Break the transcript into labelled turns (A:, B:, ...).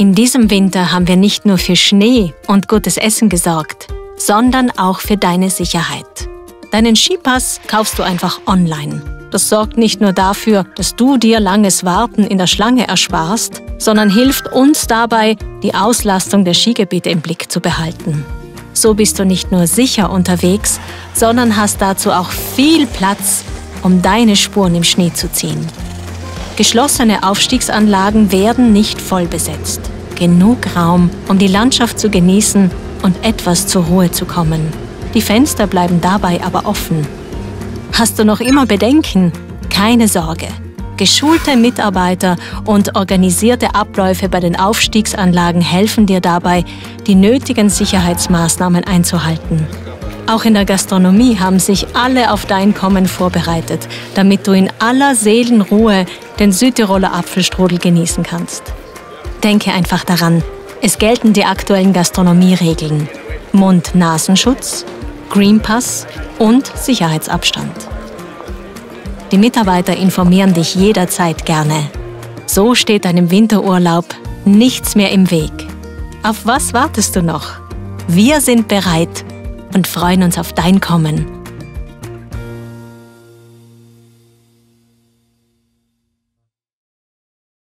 A: In diesem Winter haben wir nicht nur für Schnee und gutes Essen gesorgt, sondern auch für deine Sicherheit. Deinen Skipass kaufst du einfach online. Das sorgt nicht nur dafür, dass du dir langes Warten in der Schlange ersparst, sondern hilft uns dabei, die Auslastung der Skigebiete im Blick zu behalten. So bist du nicht nur sicher unterwegs, sondern hast dazu auch viel Platz, um deine Spuren im Schnee zu ziehen. Geschlossene Aufstiegsanlagen werden nicht voll besetzt. Genug Raum, um die Landschaft zu genießen und etwas zur Ruhe zu kommen. Die Fenster bleiben dabei aber offen. Hast du noch immer Bedenken? Keine Sorge. Geschulte Mitarbeiter und organisierte Abläufe bei den Aufstiegsanlagen helfen dir dabei, die nötigen Sicherheitsmaßnahmen einzuhalten. Auch in der Gastronomie haben sich alle auf dein Kommen vorbereitet, damit du in aller Seelenruhe den Südtiroler Apfelstrudel genießen kannst. Denke einfach daran, es gelten die aktuellen Gastronomieregeln. Mund-Nasenschutz, Green Pass und Sicherheitsabstand. Die Mitarbeiter informieren dich jederzeit gerne. So steht deinem Winterurlaub nichts mehr im Weg. Auf was wartest du noch? Wir sind bereit und freuen uns auf dein Kommen.